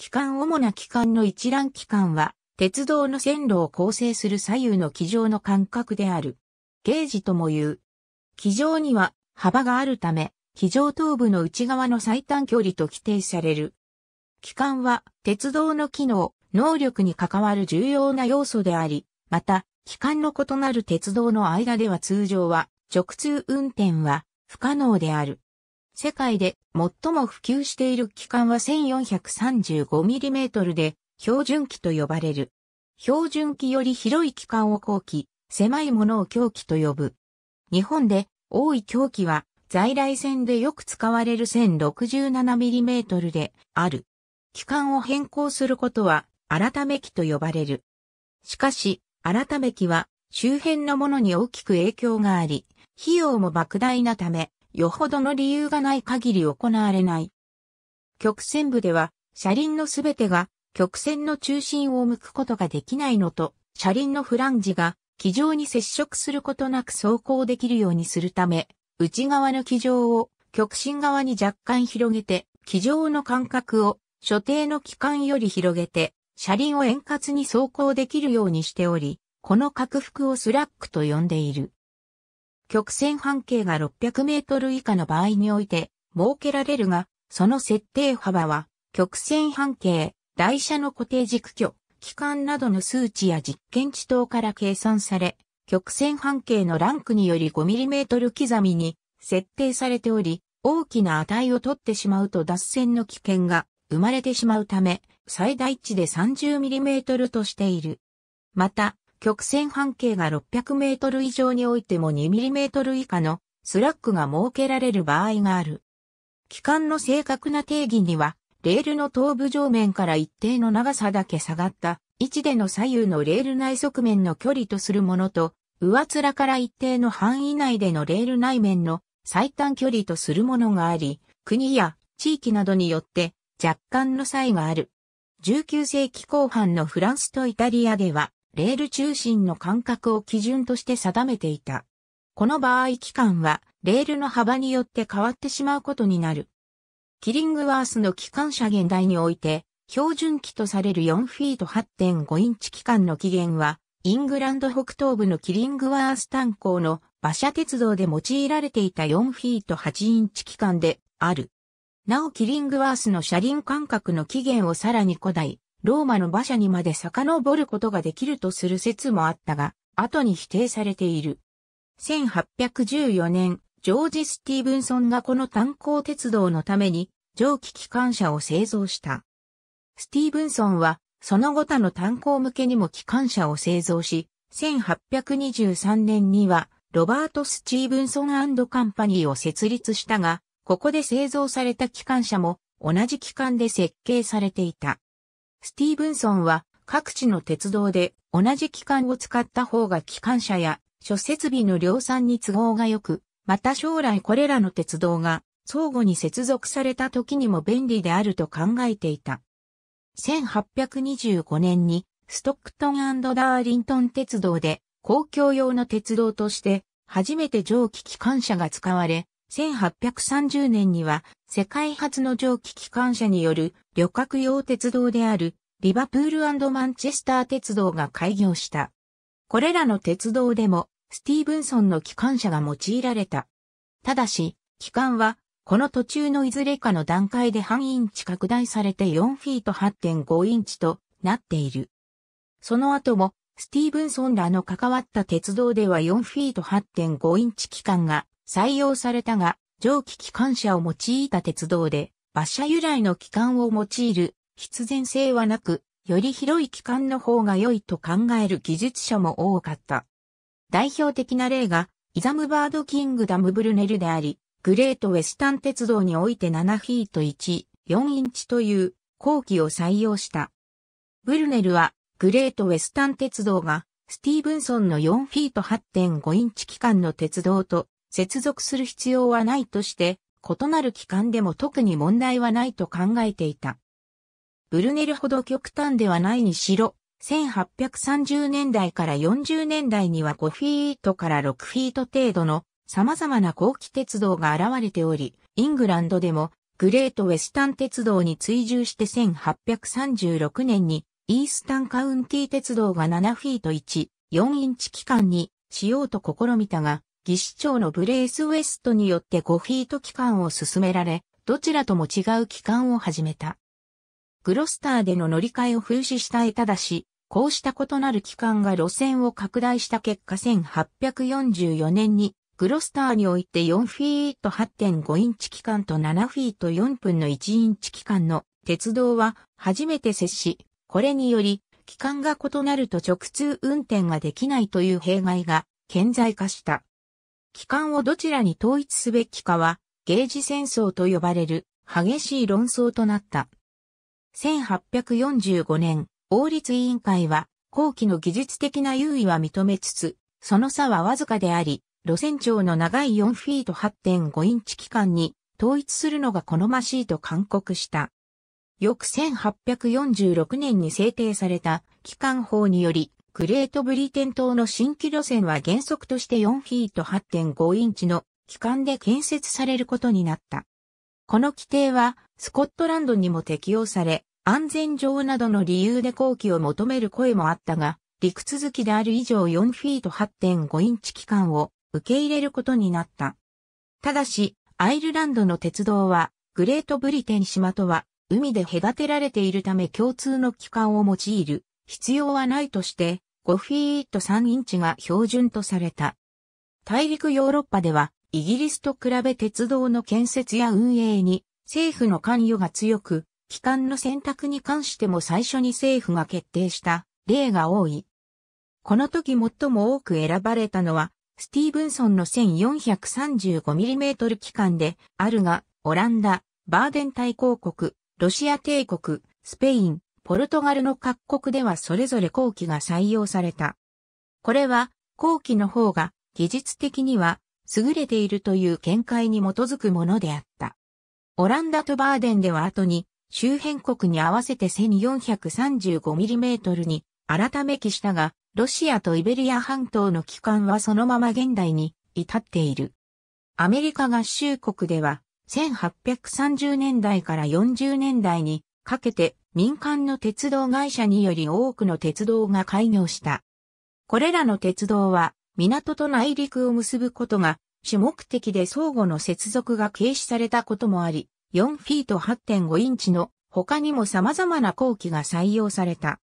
機関主な機関の一覧機関は、鉄道の線路を構成する左右の機上の間隔である。ゲージとも言う。機上には幅があるため、機上頭部の内側の最短距離と規定される。機関は鉄道の機能、能力に関わる重要な要素であり、また、機関の異なる鉄道の間では通常は直通運転は不可能である。世界で最も普及している機関は 1435mm で標準機と呼ばれる。標準機より広い機関を後期、狭いものを強機と呼ぶ。日本で多い強機は在来線でよく使われる 1067mm である。機関を変更することは改め機と呼ばれる。しかし、改め機は周辺のものに大きく影響があり、費用も莫大なため、よほどの理由がない限り行われない。曲線部では、車輪のすべてが曲線の中心を向くことができないのと、車輪のフランジが軌条に接触することなく走行できるようにするため、内側の軌条を極心側に若干広げて、軌条の間隔を所定の軌間より広げて、車輪を円滑に走行できるようにしており、この拡幅をスラックと呼んでいる。曲線半径が600メートル以下の場合において設けられるが、その設定幅は曲線半径、台車の固定軸距、機関などの数値や実験値等から計算され、曲線半径のランクにより 5mm 刻みに設定されており、大きな値を取ってしまうと脱線の危険が生まれてしまうため、最大値で 30mm としている。また、曲線半径が600メートル以上においても2ミリメートル以下のスラックが設けられる場合がある。軌間の正確な定義には、レールの頭部上面から一定の長さだけ下がった位置での左右のレール内側面の距離とするものと、上面から一定の範囲内でのレール内面の最短距離とするものがあり、国や地域などによって若干の差異がある。19世紀後半のフランスとイタリアでは、レール中心の間隔を基準として定めていた。この場合期間は、レールの幅によって変わってしまうことになる。キリングワースの機関車現代において、標準機とされる4フィート8.5インチ機関の起源は、イングランド北東部のキリングワース炭鉱の馬車鉄道で用いられていた4フィート8インチ機関である。なおキリングワースの車輪間隔の起源をさらに古代、ローマの馬車にまで遡ることができるとする説もあったが、後に否定されている。1814年、ジョージ・スティーブンソンがこの炭鉱鉄道のために蒸気機関車を製造した。スティーブンソンは、その後他の炭鉱向けにも機関車を製造し、1823年には、ロバート・スティーブンソンカンパニーを設立したが、ここで製造された機関車も同じ軌間で設計されていた。スティーブンソンは各地の鉄道で同じ機関を使った方が機関車や諸設備の量産に都合が良く、また将来これらの鉄道が相互に接続された時にも便利であると考えていた。1825年にストックトンダーリントン鉄道で公共用の鉄道として初めて蒸気機関車が使われ、1830年には世界初の蒸気機関車による旅客用鉄道であるリバプールマンチェスター鉄道が開業した。これらの鉄道でもスティーブンソンの機関車が用いられた。ただし、機関はこの途中のいずれかの段階で半インチ拡大されて4フィート8.5インチとなっている。その後もスティーブンソンらの関わった鉄道では4フィート8.5インチ機関が採用されたが、蒸気機関車を用いた鉄道で、馬車由来の機関を用いる必然性はなく、より広い機関の方が良いと考える技術者も多かった。代表的な例が、イザムバードキングダムブルネルであり、グレートウェスタン鉄道において7フィート1、4インチという後期を採用した。ブルネルは、グレートウェスタン鉄道が、スティーブンソンの4フィート8.5インチ機関の鉄道と接続する必要はないとして、異なる機関でも特に問題はないと考えていた。ブルネルほど極端ではないにしろ、1830年代から40年代には5フィートから6フィート程度の様々な後期鉄道が現れており、イングランドでもグレートウェスタン鉄道に追従して1836年にイースタンカウンティ鉄道が7フィート1、4インチ機関にしようと試みたが、技師長のブレースウェストによって5フィート機関を進められ、どちらとも違う機関を始めた。グロスターでの乗り換えを風刺したいただし、こうした異なる機関が路線を拡大した結果1844年にグロスターにおいて4フィート8.5インチ機関と7フィート4分の1インチ機関の鉄道は初めて接し、これにより機関が異なると直通運転ができないという弊害が顕在化した。機関をどちらに統一すべきかは、ゲージ戦争と呼ばれる激しい論争となった。1845年、王立委員会は、後期の技術的な優位は認めつつ、その差はわずかであり、路線長の長い4フィート8.5インチ機関に統一するのが好ましいと勧告した。翌1846年に制定された機関法により、グレートブリテン島の新規路線は原則として4フィート8.5インチの機関で建設されることになった。この規定はスコットランドにも適用され、安全上などの理由で後期を求める声もあったが、陸続きである以上4フィート8.5インチ機関を受け入れることになった。ただし、アイルランドの鉄道は、グレートブリテン島とは海で隔てられているため共通の機関を用いる必要はないとして、5フィート3インチが標準とされた。大陸ヨーロッパでは、イギリスと比べ鉄道の建設や運営に政府の関与が強く、機関の選択に関しても最初に政府が決定した例が多い。この時最も多く選ばれたのは、スティーブンソンの 1435mm 機関であるが、オランダ、バーデン大公国、ロシア帝国、スペイン、ポルトガルの各国ではそれぞれ後期が採用された。これは、後期の方が技術的には優れているという見解に基づくものであった。オランダとバーデンでは後に周辺国に合わせて 1435mm に改め記したが、ロシアとイベリア半島の機関はそのまま現代に至っている。アメリカ合衆国では1830年代から40年代にかけて民間の鉄道会社により多くの鉄道が開業した。これらの鉄道は港と内陸を結ぶことが主目的で相互の接続が軽視されたこともあり、4フィート8.5インチの他にも様々な軌間が採用された。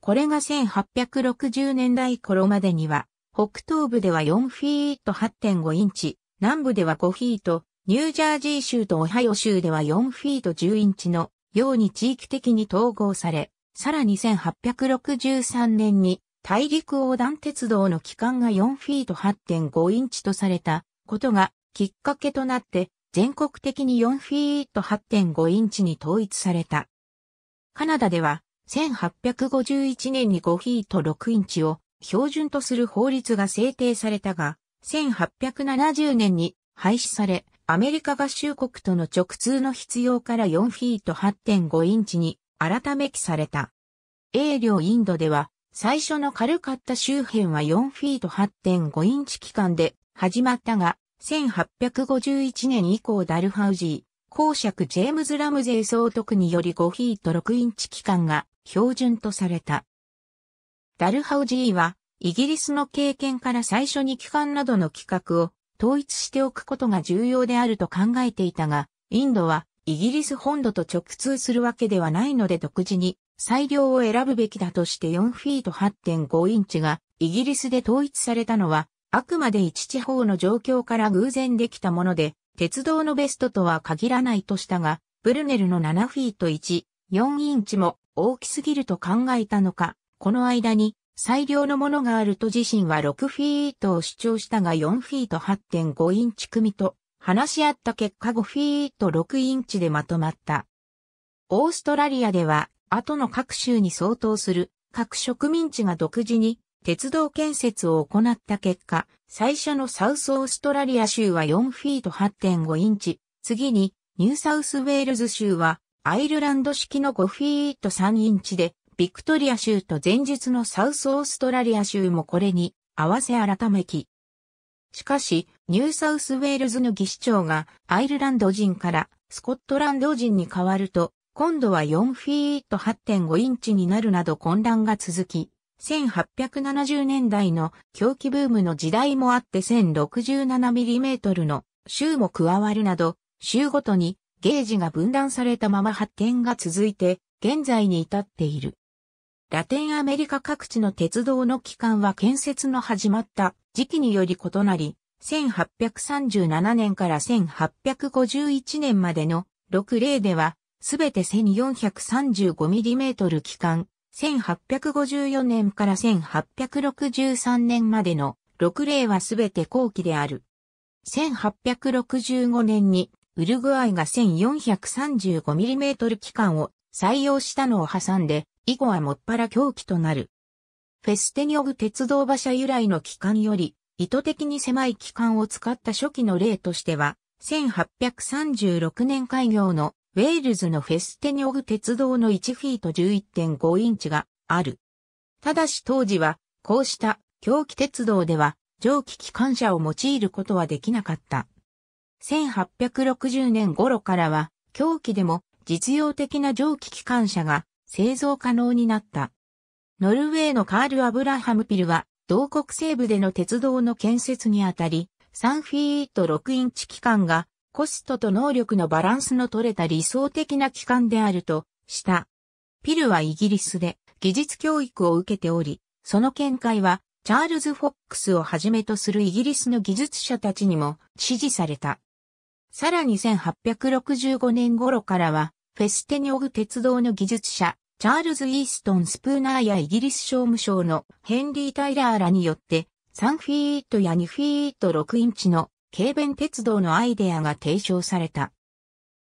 これが1860年代頃までには、北東部では4フィート8.5インチ、南部では5フィート、ニュージャージー州とオハイオ州では4フィート10インチのように地域的に統合され、さらに1863年に大陸横断鉄道の軌間が4フィート8.5インチとされたことがきっかけとなって全国的に4フィート8.5インチに統一された。カナダでは1851年に5フィート6インチを標準とする法律が制定されたが、1870年に廃止され、アメリカ合衆国との直通の必要から4フィート8.5インチに改め記された。英領インドでは最初の軽かった周辺は4フィート8.5インチ期間で始まったが、1851年以降ダルハウジー、公爵ジェームズ・ラムゼイ総督により5フィート6インチ機関が標準とされた。ダルハウジーはイギリスの経験から最初に機関などの規格を統一しておくことが重要であると考えていたが、インドはイギリス本土と直通するわけではないので独自に裁量を選ぶべきだとして4フィート8.5インチがイギリスで統一されたのはあくまで一地方の状況から偶然できたもので、鉄道のベストとは限らないとしたが、ブルネルの7フィート1、4インチも大きすぎると考えたのか、この間に最良のものがあると自身は6フィートを主張したが4フィート8.5インチ組と話し合った結果5フィート6インチでまとまった。オーストラリアでは後の各州に相当する各植民地が独自に鉄道建設を行った結果、最初のサウスオーストラリア州は4フィート8.5インチ、次にニューサウスウェールズ州はアイルランド式の5フィート3インチで、ビクトリア州と前述のサウスオーストラリア州もこれに合わせ改軌。しかし、ニューサウスウェールズの技師長がアイルランド人からスコットランド人に変わると、今度は4フィート8.5インチになるなど混乱が続き、1870年代の狭軌ブームの時代もあって 1067mm の州も加わるなど、州ごとにゲージが分断されたまま発展が続いて、現在に至っている。ラテンアメリカ各地の鉄道の軌間は建設の始まった時期により異なり、1837年から1851年までの6例では、すべて 1435mm 期間、1854年から1863年までの6例はすべて後期である。1865年にウルグアイが 1435mm 期間を採用したのを挟んで、以後はもっぱら狂気となる。フェステニョグ鉄道馬車由来の機関より、意図的に狭い機関を使った初期の例としては、1836年開業のウェールズのフェステニョグ鉄道の1フィート11.5インチがある。ただし当時は、こうした狂気鉄道では、蒸気機関車を用いることはできなかった。1860年頃からは、狂気でも実用的な蒸気機関車が製造可能になった。ノルウェーのカール・アブラハムピルは、同国西部での鉄道の建設にあたり、3フィート6インチ機関がコストと能力のバランスの取れた理想的な機関であるとした。ピルはイギリスで技術教育を受けており、その見解はチャールズ・フォックスをはじめとするイギリスの技術者たちにも支持された。さらに1865年頃からは、フェステニョグ鉄道の技術者、チャールズ・イーストン・スプーナーやイギリス商務省のヘンリー・タイラーらによって、3フィートや2フィート6インチの軽便鉄道のアイデアが提唱された。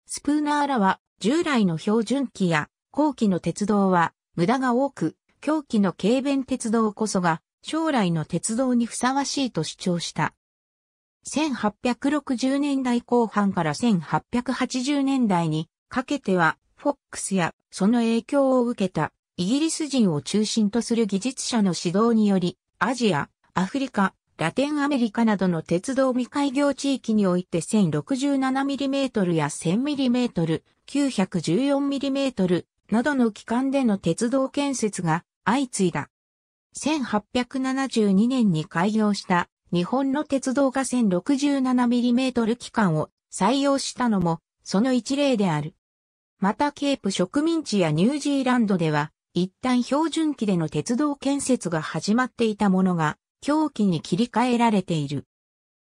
スプーナーらは従来の標準機や後期の鉄道は無駄が多く、狂気の軽便鉄道こそが将来の鉄道にふさわしいと主張した。1860年代後半から1880年代にかけては、フォックスやその影響を受けたイギリス人を中心とする技術者の指導により、アジア、アフリカ、ラテンアメリカなどの鉄道未開業地域において 1067mm や 1000mm、914mm などの機関での鉄道建設が相次いだ。1872年に開業した日本の鉄道が 1067mm 機関を採用したのもその一例である。またケープ植民地やニュージーランドでは一旦標準機での鉄道建設が始まっていたものが狂気に切り替えられている。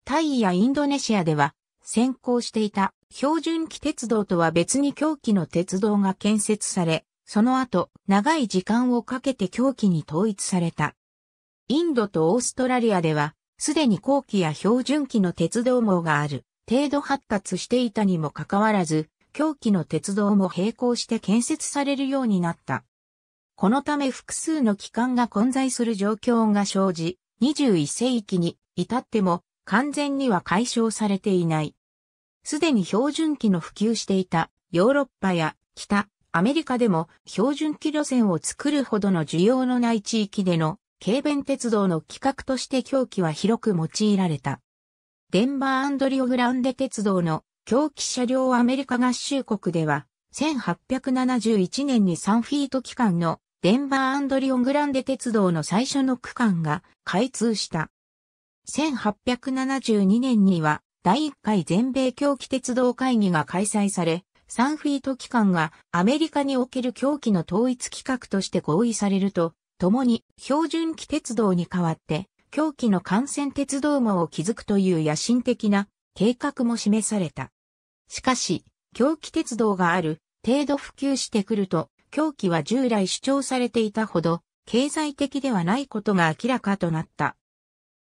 タイやインドネシアでは先行していた標準機鉄道とは別に狂気の鉄道が建設され、その後長い時間をかけて狂気に統一された。インドとオーストラリアでは、すでに後期や標準機の鉄道網がある程度発達していたにもかかわらず、狂気の鉄道も並行して建設されるようになった。このため複数の機関が混在する状況が生じ、21世紀に至っても完全には解消されていない。すでに標準機の普及していたヨーロッパや北アメリカでも標準機路線を作るほどの需要のない地域での軽便鉄道の企画として狂気は広く用いられた。デンバーリオグランデ鉄道の狂気車両アメリカ合衆国では1871年に3フィート機関のデンバーアンドリオングランデ鉄道の最初の区間が開通した。1872年には第1回全米狂気鉄道会議が開催され、サンフィート機関がアメリカにおける狂気の統一企画として合意されると、共に標準機鉄道に代わって狂気の幹線鉄道網を築くという野心的な計画も示された。しかし、狂気鉄道がある程度普及してくると、狂気は従来主張されていたほど経済的ではないことが明らかとなった。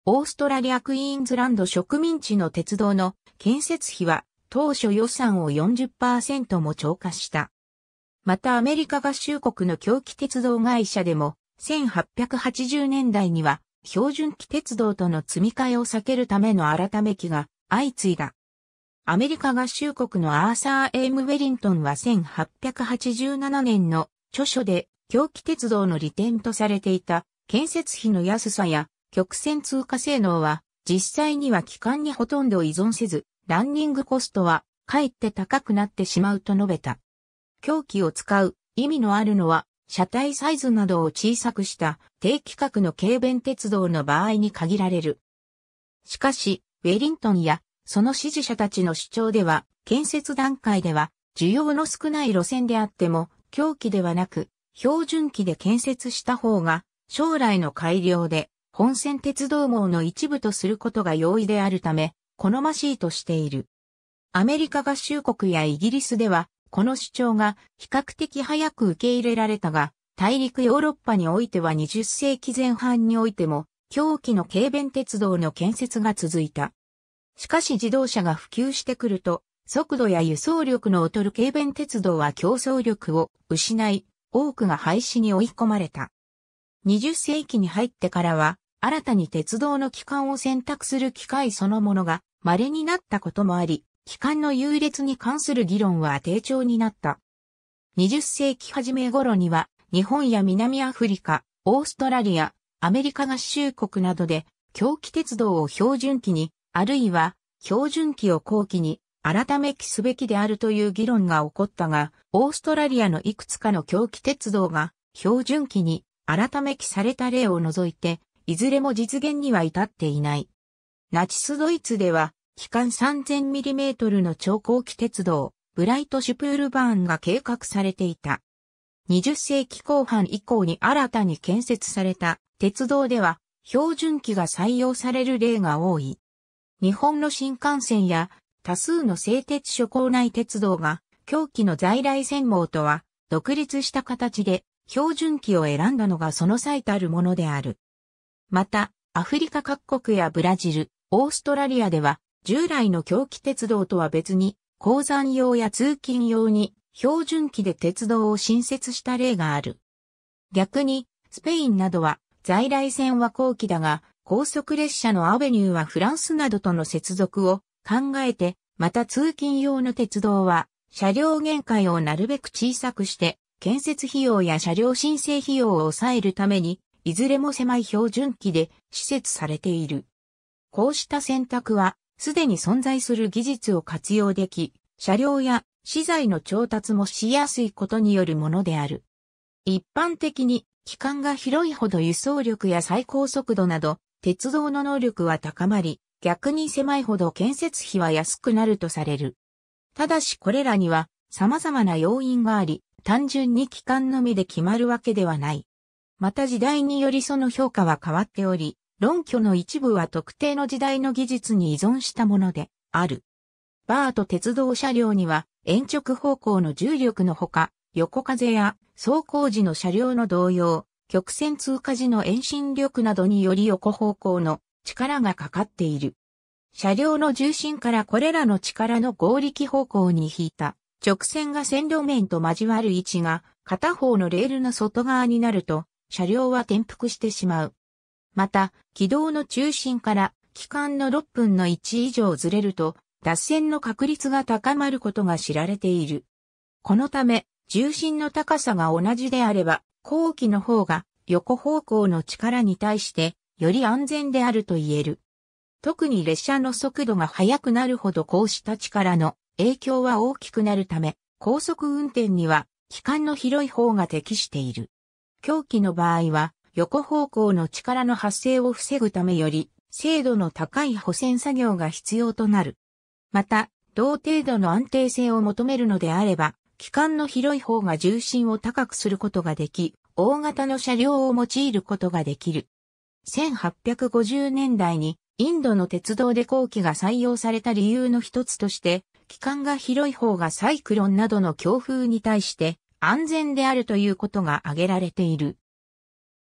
オーストラリアクイーンズランド植民地の鉄道の建設費は当初予算を40%も超過した。またアメリカ合衆国の狂気鉄道会社でも1880年代には標準機鉄道との積み替えを避けるための改め機が相次いだ。アメリカ合衆国のアーサー・エイム・ウェリントンは1887年の著書で狂気鉄道の利点とされていた建設費の安さや曲線通過性能は実際には機関にほとんど依存せず、ランニングコストはかえって高くなってしまうと述べた。狂気を使う意味のあるのは、車体サイズなどを小さくした低規格の軽便鉄道の場合に限られる。しかし、ウェリントンやその支持者たちの主張では、建設段階では需要の少ない路線であっても、狂気ではなく、標準機で建設した方が、将来の改良で、本線鉄道網の一部とすることが容易であるため、好ましいとしている。アメリカ合衆国やイギリスでは、この主張が比較的早く受け入れられたが、大陸ヨーロッパにおいては20世紀前半においても、狂気の軽便鉄道の建設が続いた。しかし自動車が普及してくると、速度や輸送力の劣る軽便鉄道は競争力を失い、多くが廃止に追い込まれた。20世紀に入ってからは、新たに鉄道の機関を選択する機会そのものが稀になったこともあり、機関の優劣に関する議論は低調になった。20世紀初め頃には、日本や南アフリカ、オーストラリア、アメリカ合衆国などで、狂気鉄道を標準機に、あるいは標準機を後期に改めきすべきであるという議論が起こったが、オーストラリアのいくつかの狂気鉄道が標準機に改めきされた例を除いて、いずれも実現には至っていない。ナチスドイツでは機関 3000mm の超高機鉄道、ブライトシュプールバーンが計画されていた。20世紀後半以降に新たに建設された鉄道では標準機が採用される例が多い。日本の新幹線や多数の製鉄所構内鉄道が狂気の在来線網とは独立した形で標準機を選んだのがその最たるものである。また、アフリカ各国やブラジル、オーストラリアでは従来の狂気鉄道とは別に、鉱山用や通勤用に標準機で鉄道を新設した例がある。逆に、スペインなどは在来線は後期だが、高速列車のアベニューはフランスなどとの接続を考えて、また通勤用の鉄道は車両限界をなるべく小さくして、建設費用や車両申請費用を抑えるために、いずれも狭い標準機で施設されている。こうした選択はすでに存在する技術を活用でき、車両や資材の調達もしやすいことによるものである。一般的に、機関が広いほど輸送力や最高速度など、鉄道の能力は高まり、逆に狭いほど建設費は安くなるとされる。ただしこれらには様々な要因があり、単純に機関のみで決まるわけではない。また時代によりその評価は変わっており、論拠の一部は特定の時代の技術に依存したものである。バート鉄道車両には延直方向の重力のほか、横風や走行時の車両の動揺、曲線通過時の遠心力などにより横方向の力がかかっている。車両の重心からこれらの力の合力方向に引いた直線が線路面と交わる位置が片方のレールの外側になると車両は転覆してしまう。また、軌道の中心から期間の6分の1以上ずれると、脱線の確率が高まることが知られている。このため、重心の高さが同じであれば、後期の方が横方向の力に対してより安全であると言える。特に列車の速度が速くなるほどこうした力の影響は大きくなるため、高速運転には機関の広い方が適している。狂気の場合は横方向の力の発生を防ぐためより、精度の高い補線作業が必要となる。また、同程度の安定性を求めるのであれば、機関の広い方が重心を高くすることができ、大型の車両を用いることができる。1850年代にインドの鉄道で後期が採用された理由の一つとして、機関が広い方がサイクロンなどの強風に対して安全であるということが挙げられている。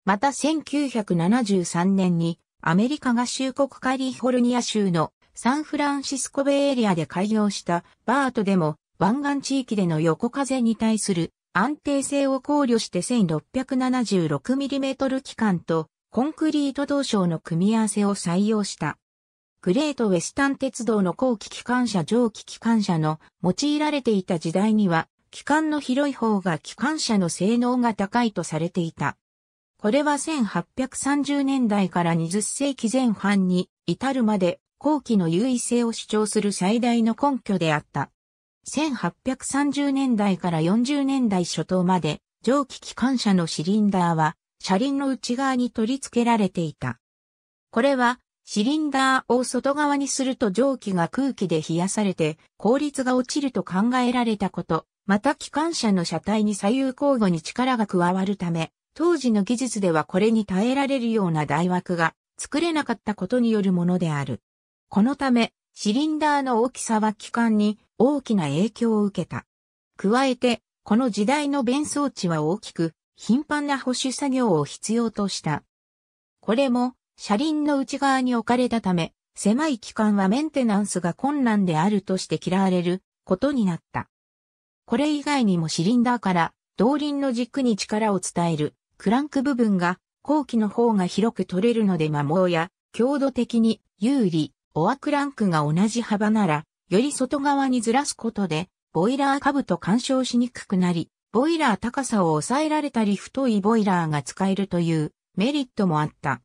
また1973年にアメリカ合衆国カリフォルニア州のサンフランシスコベエリアで開業したバートでも湾岸地域での横風に対する安定性を考慮して 1676mm 機関とコンクリート同床の組み合わせを採用した。グレートウェスタン鉄道の後期機関車蒸気機関車の用いられていた時代には、機関の広い方が機関車の性能が高いとされていた。これは1830年代から20世紀前半に至るまで後期の優位性を主張する最大の根拠であった。1830年代から40年代初頭まで蒸気機関車のシリンダーは車輪の内側に取り付けられていた。これはシリンダーを外側にすると蒸気が空気で冷やされて効率が落ちると考えられたこと、また機関車の車体に左右交互に力が加わるため、当時の技術ではこれに耐えられるような台枠が作れなかったことによるものである。このため、シリンダーの大きさは機関に大きな影響を受けた。加えて、この時代の弁装置は大きく、頻繁な保守作業を必要とした。これも、車輪の内側に置かれたため、狭い機関はメンテナンスが困難であるとして嫌われることになった。これ以外にもシリンダーから動輪の軸に力を伝えるクランク部分が後期の方が広く取れるので摩耗や強度的に有利、オアクランクが同じ幅なら、より外側にずらすことで、ボイラー下部と干渉しにくくなり、ボイラー高さを抑えられたり太いボイラーが使えるというメリットもあった。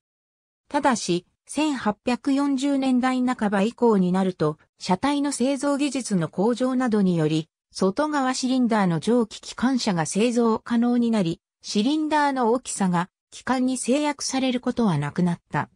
ただし、1840年代半ば以降になると、車体の製造技術の向上などにより、外側シリンダーの蒸気機関車が製造可能になり、シリンダーの大きさが機関に制約されることはなくなった。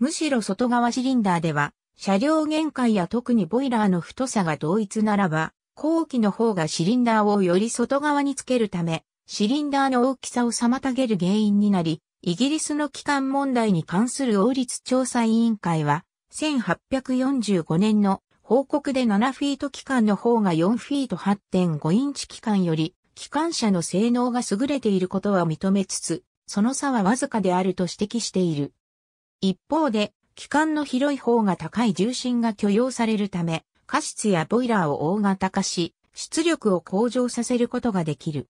むしろ外側シリンダーでは、車両限界や特にボイラーの太さが同一ならば、後期の方がシリンダーをより外側につけるため、シリンダーの大きさを妨げる原因になり、イギリスの機関問題に関する王立調査委員会は、1845年の報告で7フィート機関の方が4フィート8.5インチ機関より、機関車の性能が優れていることは認めつつ、その差はわずかであると指摘している。一方で、機関の広い方が高い重心が許容されるため、過失やボイラーを大型化し、出力を向上させることができる。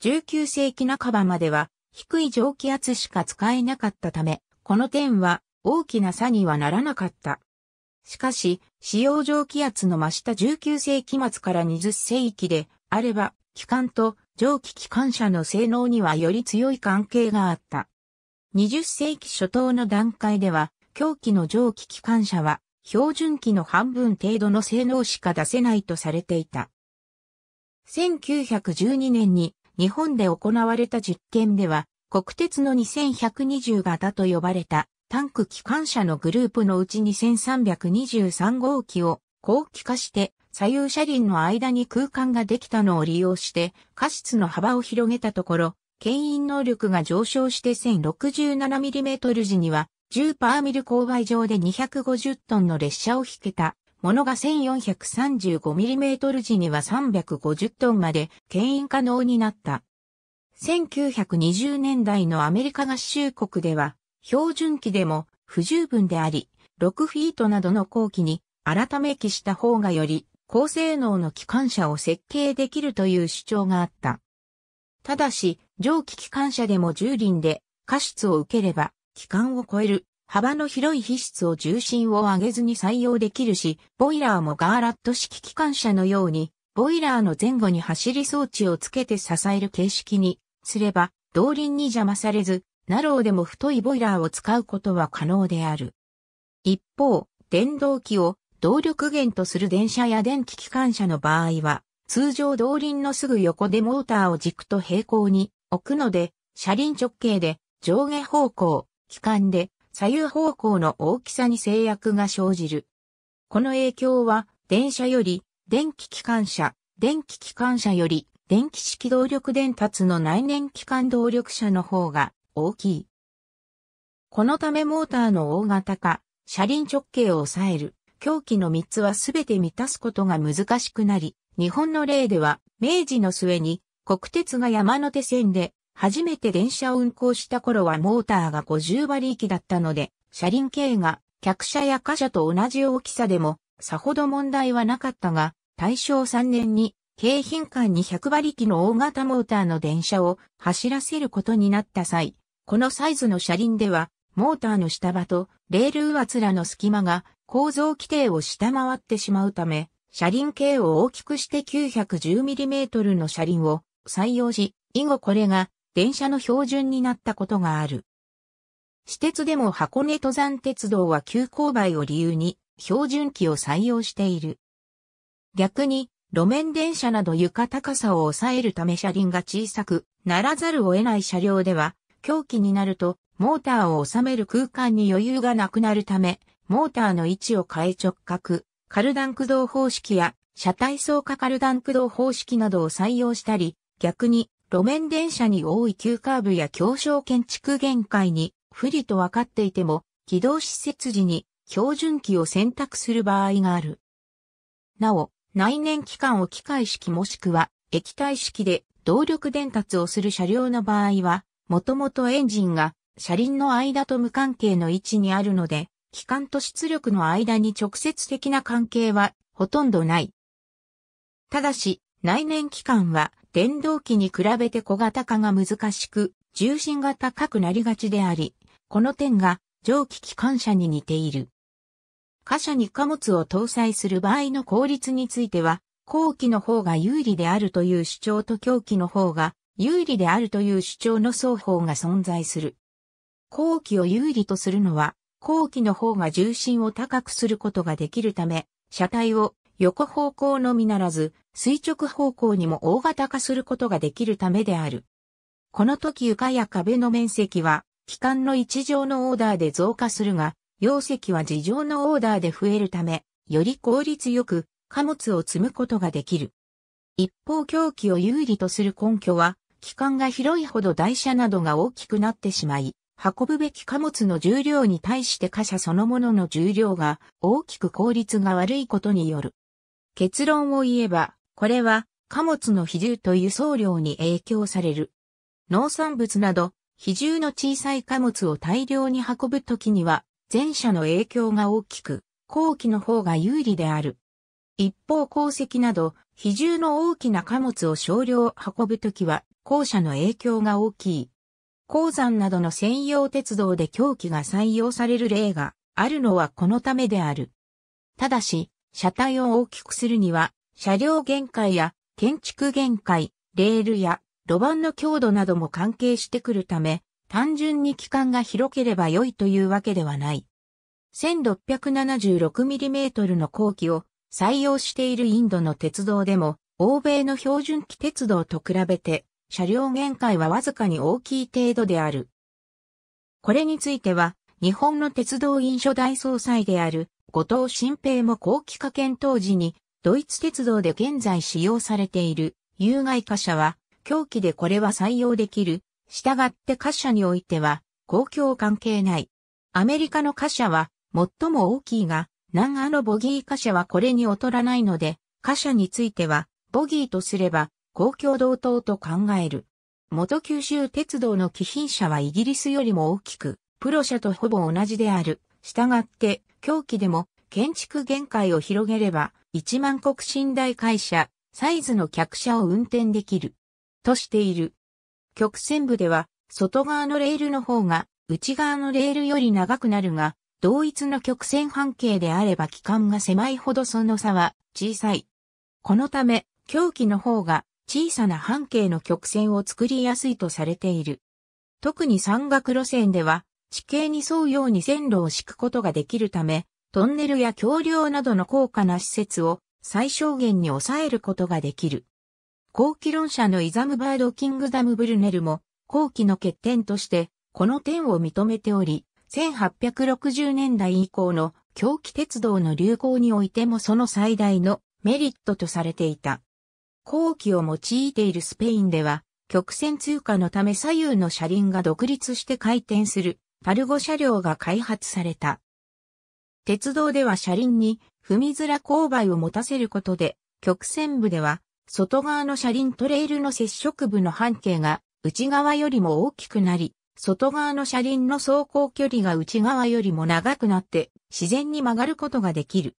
19世紀半ばまでは低い蒸気圧しか使えなかったため、この点は大きな差にはならなかった。しかし、使用蒸気圧の増した19世紀末から20世紀であれば、機関と蒸気機関車の性能にはより強い関係があった。20世紀初頭の段階では、狂気の蒸気機関車は標準機の半分程度の性能しか出せないとされていた。1912年に日本で行われた実験では、国鉄の2120型と呼ばれたタンク機関車のグループのうち2323号機を後期化して左右車輪の間に空間ができたのを利用して過失の幅を広げたところ、牽引能力が上昇して 1067mm 時には10パーミル勾配上で250トンの列車を引けたものが 1435mm 時には350トンまで牽引可能になった。1920年代のアメリカ合衆国では、標準機でも不十分であり、6フィートなどの後期に改め機した方がより高性能の機関車を設計できるという主張があった。ただし、蒸気機関車でも重輪で過失を受ければ、機関を超える幅の広い皮質を重心を上げずに採用できるし、ボイラーもガーラット式機関車のように、ボイラーの前後に走り装置をつけて支える形式にすれば、動輪に邪魔されず、ナローでも太いボイラーを使うことは可能である。一方、電動機を動力源とする電車や電気機関車の場合は、通常動輪のすぐ横でモーターを軸と平行に置くので、車輪直径で上下方向、機関で左右方向の大きさに制約が生じる。この影響は、電車より、電気機関車、電気機関車より、電気式動力伝達の内燃機関動力車の方が大きい。このためモーターの大型化、車輪直径を抑える、狂気の3つはすべて満たすことが難しくなり、日本の例では、明治の末に、国鉄が山手線で初めて電車を運行した頃はモーターが50馬力だったので、車輪径が客車や貨車と同じ大きさでも、さほど問題はなかったが、大正3年に京浜間に100馬力の大型モーターの電車を走らせることになった際、このサイズの車輪では、モーターの下場とレール上圧らの隙間が構造規定を下回ってしまうため、車輪径を大きくして 910mm の車輪を採用し、以後これが電車の標準になったことがある。私鉄でも箱根登山鉄道は急勾配を理由に標準機を採用している。逆に、路面電車など床高さを抑えるため車輪が小さくならざるを得ない車両では、狂気になると、モーターを収める空間に余裕がなくなるため、モーターの位置を変え直角、カルダン駆動方式や車体走化カルダン駆動方式などを採用したり、逆に路面電車に多い急カーブや強小建築限界に不利と分かっていても、起動施設時に標準機を選択する場合がある。なお、内燃機関を機械式もしくは液体式で動力伝達をする車両の場合は、もともとエンジンが車輪の間と無関係の位置にあるので、機関と出力の間に直接的な関係はほとんどない。ただし、内燃機関は電動機に比べて小型化が難しく、重心が高くなりがちであり、この点が蒸気機関車に似ている。貨車に貨物を搭載する場合の効率については、後期の方が有利であるという主張と狂気の方が有利であるという主張の双方が存在する。後期を有利とするのは、後期の方が重心を高くすることができるため、車体を横方向のみならず、垂直方向にも大型化することができるためである。この時床や壁の面積は、機関の一乗のオーダーで増加するが、容積は自乗のオーダーで増えるため、より効率よく貨物を積むことができる。一方狂気を有利とする根拠は、機関が広いほど台車などが大きくなってしまい、運ぶべき貨物の重量に対して貨車そのものの重量が大きく効率が悪いことによる。結論を言えば、これは貨物の比重と輸送量に影響される。農産物など、比重の小さい貨物を大量に運ぶときには、前者の影響が大きく、後期の方が有利である。一方鉱石など、比重の大きな貨物を少量運ぶときは、後者の影響が大きい。鉱山などの専用鉄道で狂気が採用される例があるのはこのためである。ただし、車体を大きくするには、車両限界や建築限界、レールや路盤の強度なども関係してくるため、単純に機関が広ければ良いというわけではない。1676mm の後期を採用しているインドの鉄道でも、欧米の標準機鉄道と比べて、車両限界はわずかに大きい程度である。これについては、日本の鉄道院初代総裁である後藤新平も後期化検討時に、ドイツ鉄道で現在使用されている有害貨車は、狂気でこれは採用できる。従って貨車においては、公共関係ない。アメリカの貨車は、最も大きいが、南アのボギー貨車はこれに劣らないので、貨車については、ボギーとすれば、公共同等と考える。元九州鉄道の貴賓車はイギリスよりも大きく、プロ車とほぼ同じである。従って、狂気でも建築限界を広げれば、1万国寝台会社、サイズの客車を運転できる。としている。曲線部では、外側のレールの方が、内側のレールより長くなるが、同一の曲線半径であれば期間が狭いほどその差は小さい。このため、狂気の方が小さな半径の曲線を作りやすいとされている。特に山岳路線では地形に沿うように線路を敷くことができるため、トンネルや橋梁などの高価な施設を最小限に抑えることができる。後期論者のイザムバード・キングダム・ブルネルも後期の欠点としてこの点を認めており、1860年代以降の狂気鉄道の流行においてもその最大のメリットとされていた。後期を用いているスペインでは、曲線通過のため左右の車輪が独立して回転するパルゴ車両が開発された。鉄道では車輪に踏みづら勾配を持たせることで、曲線部では外側の車輪とレールの接触部の半径が内側よりも大きくなり、外側の車輪の走行距離が内側よりも長くなって自然に曲がることができる。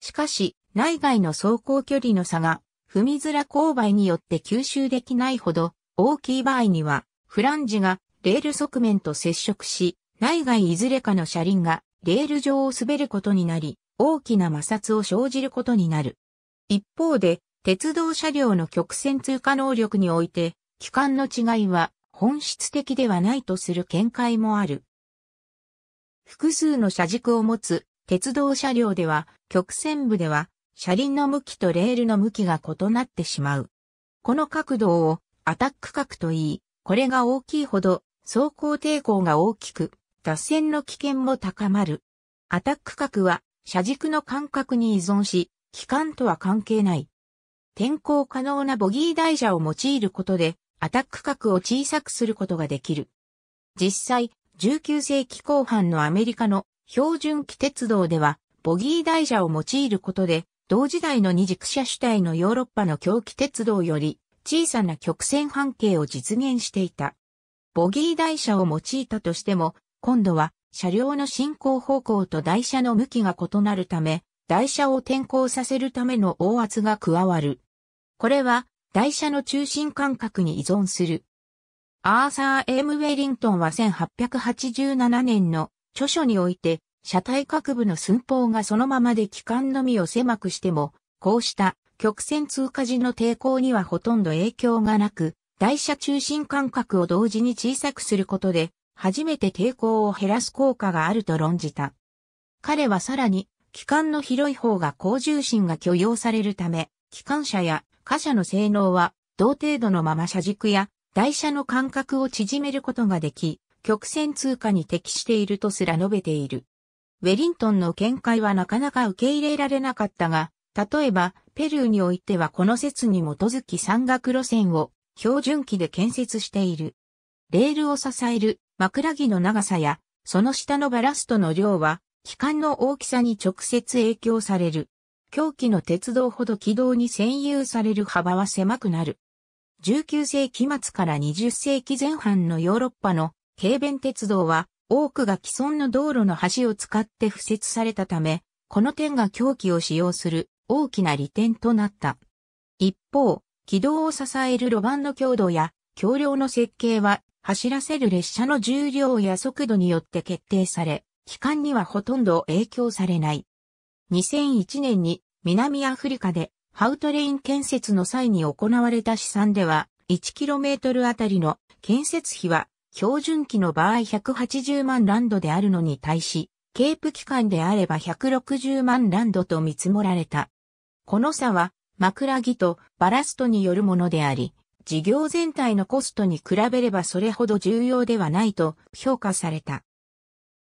しかし、内外の走行距離の差が踏みづら勾配によって吸収できないほど大きい場合には、フランジがレール側面と接触し、内外いずれかの車輪がレール上を滑ることになり、大きな摩擦を生じることになる。一方で、鉄道車両の曲線通過能力において、機関の違いは本質的ではないとする見解もある。複数の車軸を持つ鉄道車両では曲線部では車輪の向きとレールの向きが異なってしまう。この角度をアタック角と言い、これが大きいほど走行抵抗が大きく、脱線の危険も高まる。アタック角は車軸の間隔に依存し、機関とは関係ない。転向可能なボギー台車を用いることで、アタック角を小さくすることができる。実際、19世紀後半のアメリカの標準機鉄道では、ボギー台車を用いることで、同時代の二軸車主体のヨーロッパの狂気鉄道より小さな曲線半径を実現していた。ボギー台車を用いたとしても、今度は車両の進行方向と台車の向きが異なるため、台車を転向させるための大圧が加わる。これは台車の中心間隔に依存する。アーサー・エム・ウェリントンは1887年の著書において、車体各部の寸法がそのままで機関のみを狭くしても、こうした曲線通過時の抵抗にはほとんど影響がなく、台車中心間隔を同時に小さくすることで、初めて抵抗を減らす効果があると論じた。彼はさらに、機関の広い方が高重心が許容されるため、機関車や貨車の性能は同程度のまま車軸や台車の間隔を縮めることができ、曲線通過に適しているとすら述べている。ウェリントンの見解はなかなか受け入れられなかったが、例えば、ペルーにおいてはこの説に基づき山岳路線を標準機で建設している。レールを支える枕木の長さや、その下のバラストの量は、機関の大きさに直接影響される。狂気の鉄道ほど軌道に占有される幅は狭くなる。19世紀末から20世紀前半のヨーロッパの軽便鉄道は、多くが既存の道路の橋を使って敷設されたため、この点が狂気を使用する大きな利点となった。一方、軌道を支える路盤の強度や橋梁の設計は走らせる列車の重量や速度によって決定され、機関にはほとんど影響されない。2001年に南アフリカでハウトレイン建設の際に行われた試算では、1km あたりの建設費は標準機の場合180万ランドであるのに対し、ケープ機関であれば160万ランドと見積もられた。この差は枕木とバラストによるものであり、事業全体のコストに比べればそれほど重要ではないと評価された。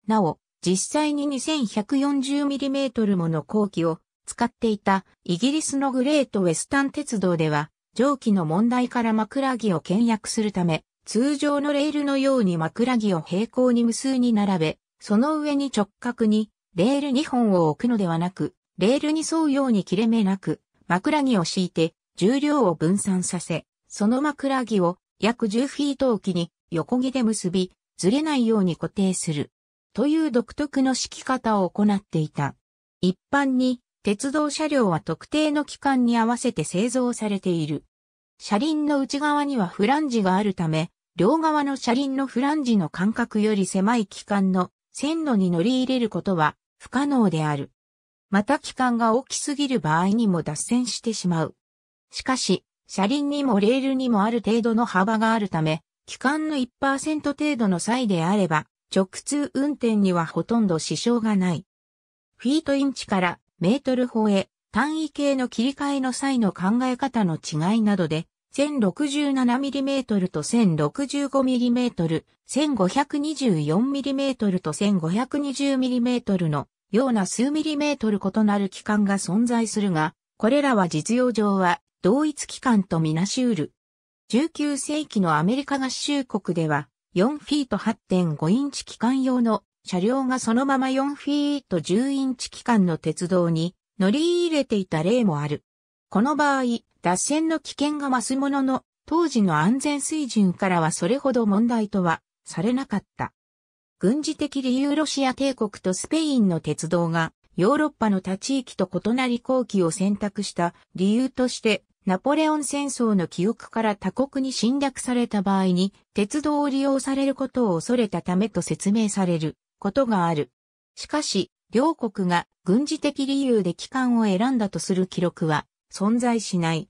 なお、実際に 2140mm もの後期を使っていたイギリスのグレートウェスタン鉄道では、蒸気の問題から枕木を倹約するため、通常のレールのように枕木を平行に無数に並べ、その上に直角にレール2本を置くのではなく、レールに沿うように切れ目なく、枕木を敷いて重量を分散させ、その枕木を約10フィート置きに横木で結び、ずれないように固定する。という独特の敷き方を行っていた。一般に鉄道車両は特定の期間に合わせて製造されている。車輪の内側にはフランジがあるため、両側の車輪のフランジの間隔より狭い期間の線路に乗り入れることは不可能である。また期間が大きすぎる場合にも脱線してしまう。しかし、車輪にもレールにもある程度の幅があるため、機関の1%程度の際であれば、直通運転にはほとんど支障がない。フィートインチからメートル法へ単位系の切り替えの際の考え方の違いなどで、1067mm と 1065mm、1524mm と 1520mm のような数ミリメートル異なる機関が存在するが、これらは実用上は同一機関とみなし得る。19世紀のアメリカ合衆国では、4フィート8.5インチ機関用の車両がそのまま4フィート10インチ機関の鉄道に乗り入れていた例もある。この場合、脱線の危険が増すものの、当時の安全水準からはそれほど問題とはされなかった。軍事的理由ロシア帝国とスペインの鉄道がヨーロッパの他地域と異なり後期を選択した理由としてナポレオン戦争の記憶から他国に侵略された場合に、鉄道を利用されることを恐れたためと説明されることがある。しかし、両国が軍事的理由で帰還を選んだとする記録は存在しない。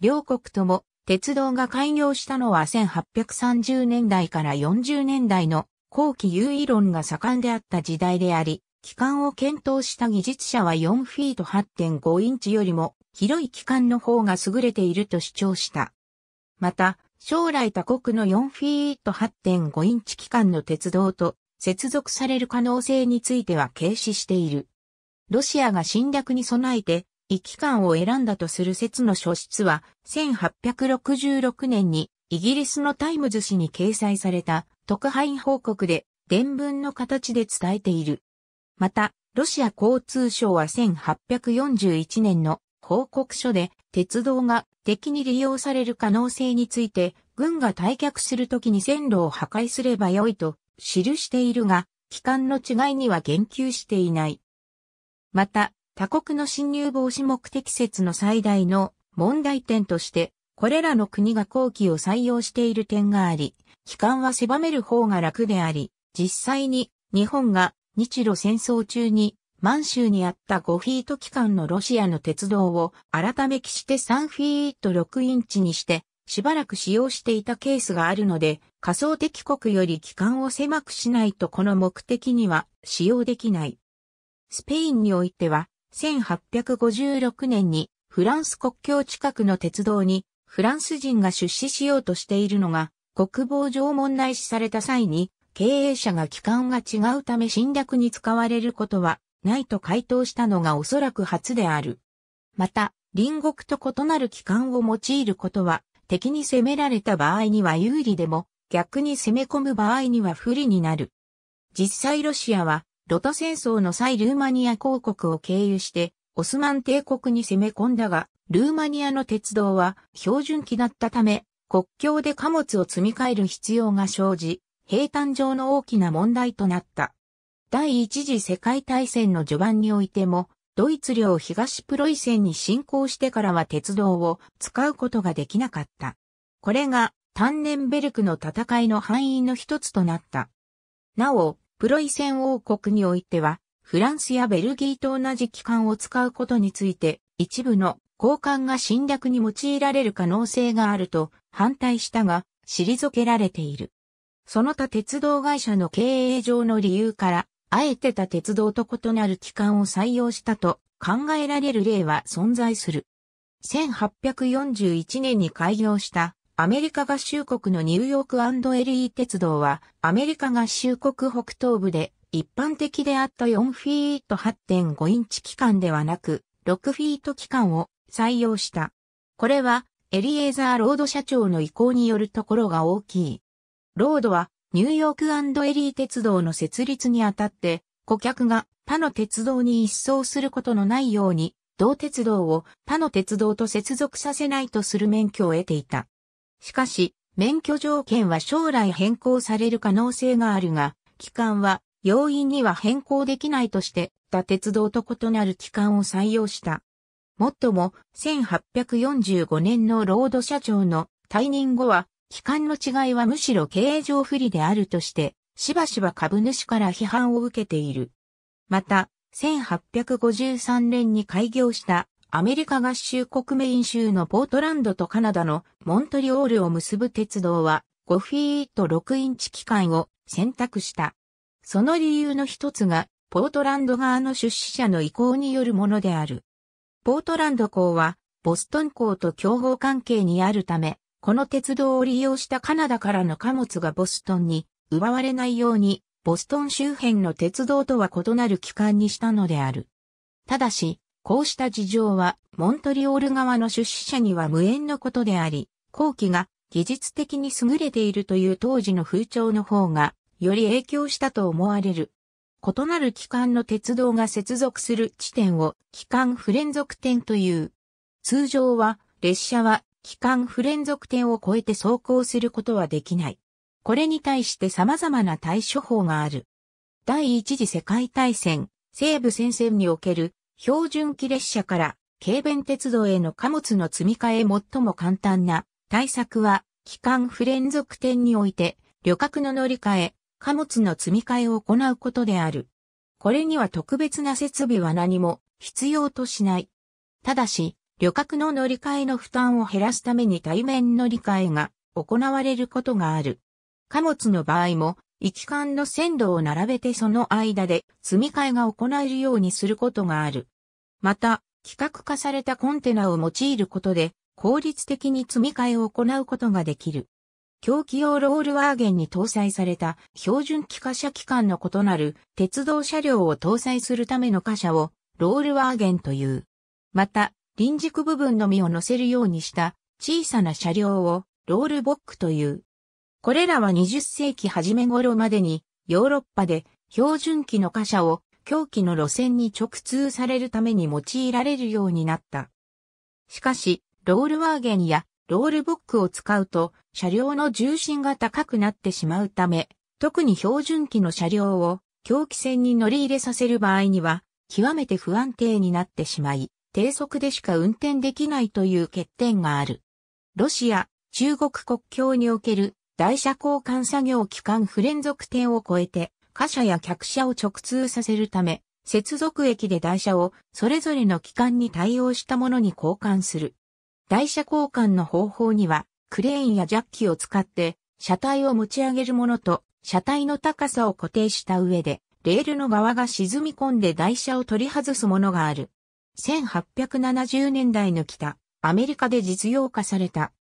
両国とも鉄道が開業したのは1830年代から40年代の後期優位論が盛んであった時代であり、機関を検討した技術者は4フィート8.5インチよりも広い機関の方が優れていると主張した。また、将来他国の4フィート8.5インチ機関の鉄道と接続される可能性については軽視している。ロシアが侵略に備えて、異軌間を選んだとする説の初出は、1866年にイギリスのタイムズ紙に掲載された特派員報告で伝聞の形で伝えている。また、ロシア交通省は1841年の報告書で鉄道が敵に利用される可能性について軍が退却するときに線路を破壊すればよいと記しているが、軌間の違いには言及していない。また、他国の侵入防止目的説の最大の問題点として、これらの国が後期を採用している点があり、機関は狭める方が楽であり、実際に日本が日露戦争中に満州にあった5フィート機関のロシアの鉄道を改めきして3フィート6インチにしてしばらく使用していたケースがあるので仮想敵国より機関を狭くしないとこの目的には使用できない。スペインにおいては1856年にフランス国境近くの鉄道にフランス人が出資しようとしているのが国防上問題視された際に経営者が機関が違うため侵略に使われることはないと回答したのがおそらく初である。また、隣国と異なる機関を用いることは敵に攻められた場合には有利でも逆に攻め込む場合には不利になる。実際ロシアは、ロト戦争の際ルーマニア公国を経由して、オスマン帝国に攻め込んだが、ルーマニアの鉄道は標準機だったため、国境で貨物を積み替える必要が生じ、平坦上の大きな問題となった。第一次世界大戦の序盤においても、ドイツ領東プロイセンに侵攻してからは鉄道を使うことができなかった。これがタンネンベルクの戦いの範囲の一つとなった。なお、プロイセン王国においては、フランスやベルギーと同じ機関を使うことについて、一部の交換が侵略に用いられる可能性があると反対したが、退けられている。その他鉄道会社の経営上の理由から、あえて他鉄道と異なる機関を採用したと考えられる例は存在する。1841年に開業したアメリカ合衆国のニューヨークエリー鉄道は、アメリカ合衆国北東部で一般的であった4フィート8.5インチ機関ではなく、6フィート機関を採用した。これは、エリエーザー・ロード社長の意向によるところが大きい。ロードは、ニューヨークエリー鉄道の設立にあたって、顧客が他の鉄道に一掃することのないように、同鉄道を他の鉄道と接続させないとする免許を得ていた。しかし、免許条件は将来変更される可能性があるが、機関は要因には変更できないとして、他鉄道と異なる機関を採用した。もっとも、1845年のロード社長の退任後は、機関の違いはむしろ経営上不利であるとして、しばしば株主から批判を受けている。また、1853年に開業したアメリカ合衆国メイン州のポートランドとカナダのモントリオールを結ぶ鉄道は5フィート6インチ機関を選択した。その理由の一つがポートランド側の出資者の意向によるものである。ポートランド港はボストン港と競合関係にあるため、この鉄道を利用したカナダからの貨物がボストンに奪われないように、ボストン周辺の鉄道とは異なる機関にしたのである。ただし、こうした事情は、モントリオール側の出資者には無縁のことであり、後期が技術的に優れているという当時の風潮の方が、より影響したと思われる。異なる機関の鉄道が接続する地点を機関不連続点という。通常は、列車は機関不連続点を超えて走行することはできない。これに対して様々な対処法がある。第一次世界大戦、西部戦線における標準機列車から軽便鉄道への貨物の積み替え最も簡単な対策は、機関不連続点において旅客の乗り換え、貨物の積み替えを行うことである。これには特別な設備は何も必要としない。ただし、旅客の乗り換えの負担を減らすために対面乗り換えが行われることがある。貨物の場合も行き間の線路を並べてその間で積み替えが行えるようにすることがある。また、規格化されたコンテナを用いることで効率的に積み替えを行うことができる。狂気用ロールワーゲンに搭載された標準機貨車機関の異なる鉄道車両を搭載するための貨車をロールワーゲンという。また、臨軸部分のみを乗せるようにした小さな車両をロールボックという。これらは20世紀初め頃までにヨーロッパで標準機の貨車を狂気の路線に直通されるために用いられるようになった。しかし、ロールワーゲンやロールボックを使うと車両の重心が高くなってしまうため、特に標準機の車両を狂気線に乗り入れさせる場合には、極めて不安定になってしまい、低速でしか運転できないという欠点がある。ロシア、中国国境における台車交換作業期間不連続点を超えて、貨車や客車を直通させるため、接続駅で台車をそれぞれの期間に対応したものに交換する。台車交換の方法には、クレーンやジャッキを使って車体を持ち上げるものと車体の高さを固定した上で、レールの側が沈み込んで台車を取り外すものがある。1870年代の北、アメリカで実用化された。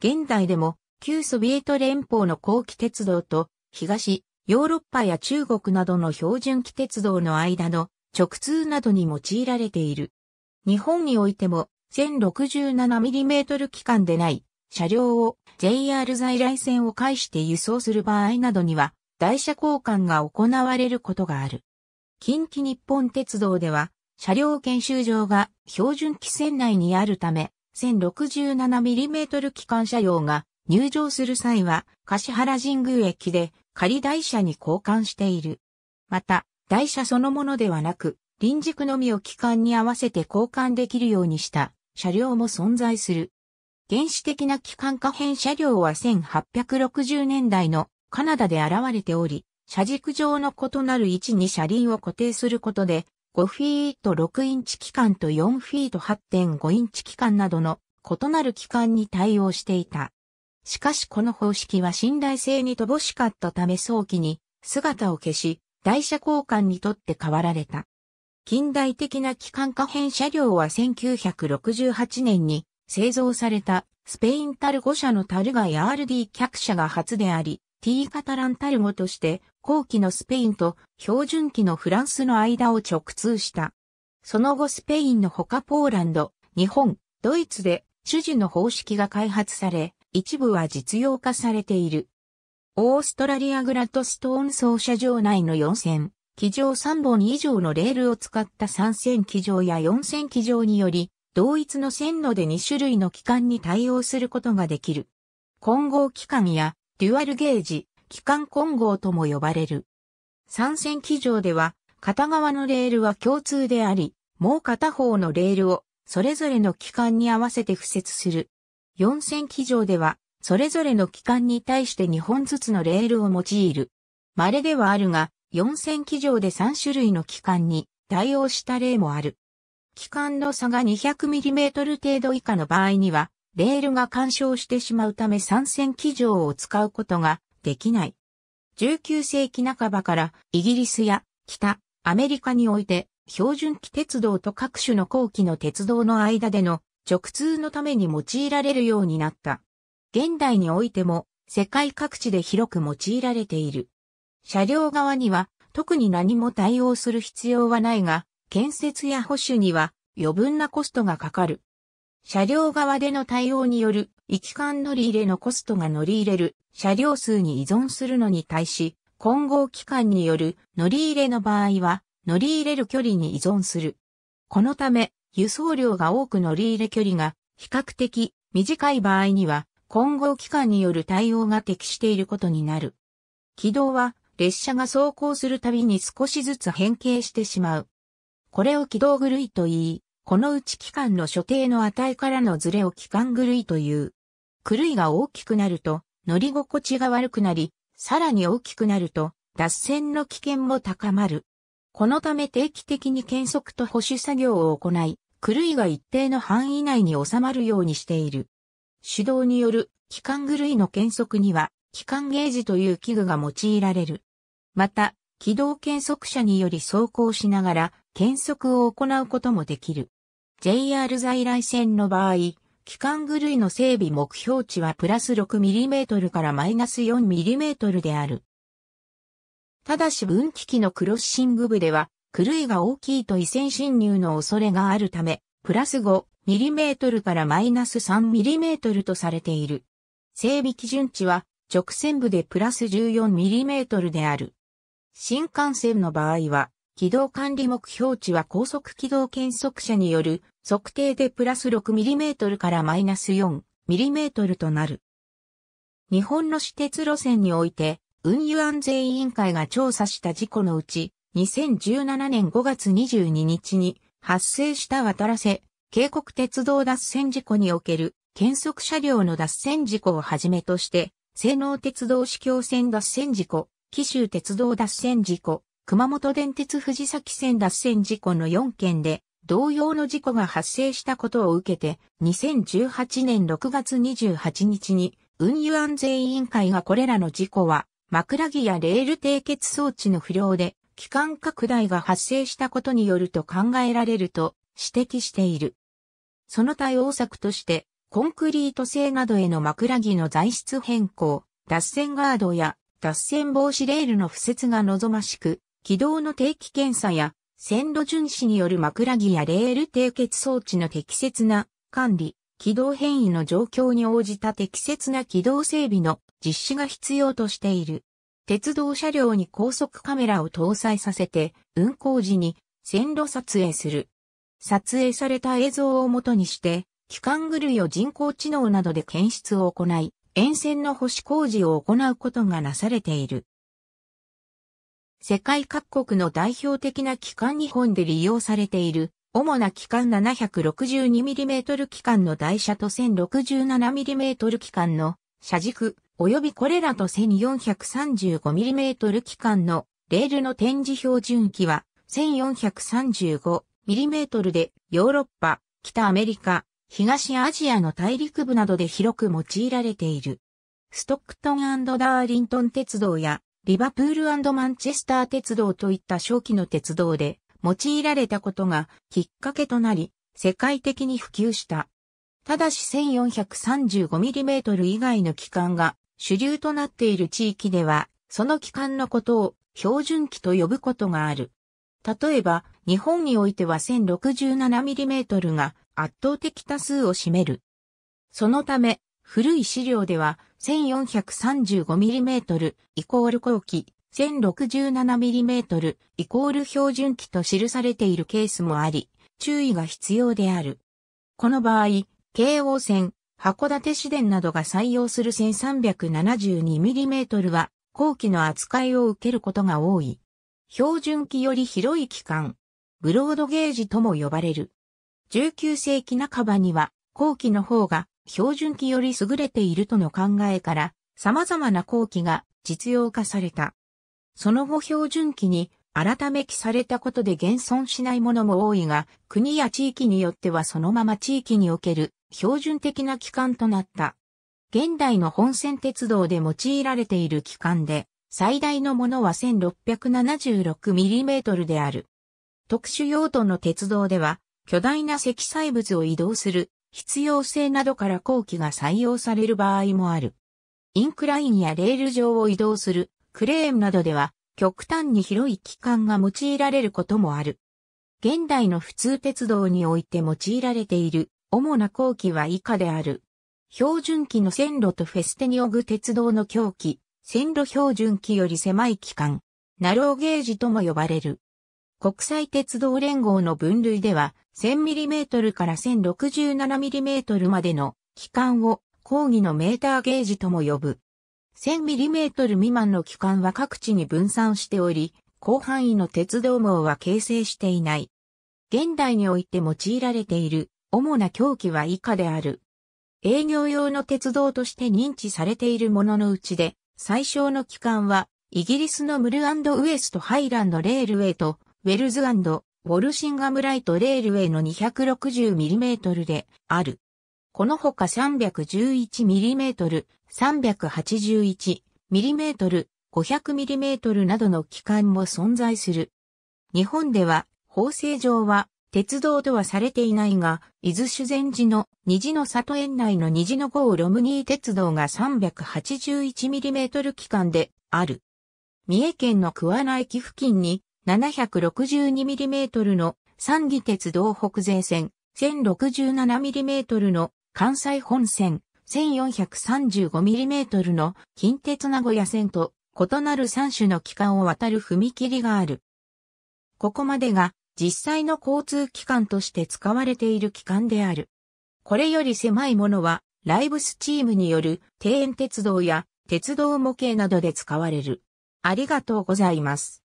現代でも、旧ソビエト連邦の後期鉄道と、東、ヨーロッパや中国などの標準機鉄道の間の直通などに用いられている。日本においても 1067mm 機関でない車両を JR 在来線を介して輸送する場合などには台車交換が行われることがある。近畿日本鉄道では車両研修場が標準機線内にあるため 1067mm 機関車両が入場する際は柏原神宮駅で仮台車に交換している。また、台車そのものではなく、臨軸のみを機関に合わせて交換できるようにした車両も存在する。原始的な機関可変車両は1860年代のカナダで現れており、車軸上の異なる位置に車輪を固定することで、5フィート6インチ機関と4フィート8.5インチ機関などの異なる機関に対応していた。しかしこの方式は信頼性に乏しかったため早期に姿を消し、台車交換にとって変わられた。近代的な機関可変車両は1968年に製造されたスペインタルゴ社のタルガイ RD 客車が初であり、T カタランタルゴとして後期のスペインと標準期のフランスの間を直通した。その後スペインのほかポーランド、日本、ドイツで種々の方式が開発され、一部は実用化されている。オーストラリアグラッドストーン操車場内の4000、機上3本以上のレールを使った3000機上や4000機上により、同一の線路で2種類の機関に対応することができる。混合機関やデュアルゲージ、機関混合とも呼ばれる。3000機上では、片側のレールは共通であり、もう片方のレールをそれぞれの機関に合わせて付設する。4000機上では、それぞれの機関に対して2本ずつのレールを用いる。稀ではあるが、4000機上で3種類の機関に対応した例もある。機関の差が 200mm 程度以下の場合には、レールが干渉してしまうため3000機上を使うことができない。19世紀半ばからイギリスや北アメリカにおいて標準機鉄道と各種の後期の鉄道の間での直通のために用いられるようになった。現代においても世界各地で広く用いられている。車両側には特に何も対応する必要はないが、建設や保守には余分なコストがかかる。車両側での対応による行き間乗り入れのコストが乗り入れる車両数に依存するのに対し、混合機関による乗り入れの場合は乗り入れる距離に依存する。このため、輸送量が多く乗り入れ距離が比較的短い場合には混合機関による対応が適していることになる。軌道は列車が走行するたびに少しずつ変形してしまう。これを軌道狂いと言い、このうち機関の所定の値からのズレを機関狂いという。狂いが大きくなると乗り心地が悪くなり、さらに大きくなると脱線の危険も高まる。このため定期的に検測と保守作業を行い、狂いが一定の範囲内に収まるようにしている。手動による機関狂いの検測には、機関ゲージという器具が用いられる。また、軌道検測車により走行しながら検測を行うこともできる。JR 在来線の場合、機関狂いの整備目標値はプラス 6mm からマイナス 4mm である。ただし分岐器のクロッシング部では、狂いが大きいと異線侵入の恐れがあるため、プラス 5mm からマイナス 3mm とされている。整備基準値は直線部でプラス 14mm である。新幹線の場合は、軌道管理目標値は高速軌道検測車による測定でプラス 6mm からマイナス 4mm となる。日本の私鉄路線において、運輸安全委員会が調査した事故のうち、2017年5月22日に発生した渡らせ、渓谷鉄道脱線事故における検測車両の脱線事故をはじめとして、西能鉄道市境線脱線事故、紀州鉄道脱線事故、熊本電鉄藤崎線脱線事故の4件で、同様の事故が発生したことを受けて、2018年6月28日に、運輸安全委員会がこれらの事故は、枕木やレール締結装置の不良で、機関拡大が発生したことによると考えられると指摘している。その対応策として、コンクリート製などへの枕木の材質変更、脱線ガードや脱線防止レールの敷設が望ましく、軌道の定期検査や線路巡視による枕木やレール締結装置の適切な管理、軌道変異の状況に応じた適切な軌道整備の実施が必要としている。鉄道車両に高速カメラを搭載させて運行時に線路撮影する。撮影された映像をもとにして機関狂いを人工知能などで検出を行い、沿線の保守工事を行うことがなされている。世界各国の代表的な機関日本で利用されている、主な機関 762mm 機関の台車と 1067mm 機関の車軸、及びこれらと 1435mm 機関のレールの展示標準機は 1435mm でヨーロッパ、北アメリカ、東アジアの大陸部などで広く用いられている。ストックトンダーリントン鉄道やリバプールマンチェスター鉄道といった初期の鉄道で用いられたことがきっかけとなり世界的に普及した。ただし 1435mm 以外の機関が主流となっている地域ではその機関のことを標準機と呼ぶことがある。例えば、日本においては 1067mm が圧倒的多数を占める。そのため、古い資料では 1435mm イコール後期、1067mm イコール標準機と記されているケースもあり、注意が必要である。この場合、京王線、函館市電などが採用する 1372mm は後期の扱いを受けることが多い。標準機より広い期間、ブロードゲージとも呼ばれる。19世紀半ばには後期の方が標準機より優れているとの考えから様々な後期が実用化された。その後標準機に改め記されたことで現存しないものも多いが、国や地域によってはそのまま地域における標準的な機関となった。現代の本線鉄道で用いられている機関で、最大のものは 1676mm である。特殊用途の鉄道では、巨大な積載物を移動する必要性などから後期が採用される場合もある。インクラインやレール上を移動するクレーンなどでは極端に広い機関が用いられることもある。現代の普通鉄道において用いられている主な後期は以下である。標準機の線路とフェステニオグ鉄道の狂気、線路標準機より狭い期間、ナローゲージとも呼ばれる。国際鉄道連合の分類では 1000mm から 1067mm までの期間を講義のメーターゲージとも呼ぶ。1000mm 未満の期間は各地に分散しており、広範囲の鉄道網は形成していない。現代において用いられている主な狂気は以下である。営業用の鉄道として認知されているもののうちで、最小の期間は、イギリスのムルウエストハイランドレールウェイと、ウェルズウォルシンガムライトレールウェイの 260mm である。このほか 311mm、381mm、500mm などの機関も存在する。日本では、法制上は、鉄道とはされていないが、伊豆修善寺の虹の里園内の虹の号ロムニー鉄道が 381mm 機関である。三重県の桑名駅付近に 762mm の三義鉄道北西線 1067mm の関西本線 1435mm の近鉄名古屋線と異なる3種の機関を渡る踏切がある。ここまでが実際の交通機関として使われている機関である。これより狭いものはライブスチームによる庭園鉄道や鉄道模型などで使われる。ありがとうございます。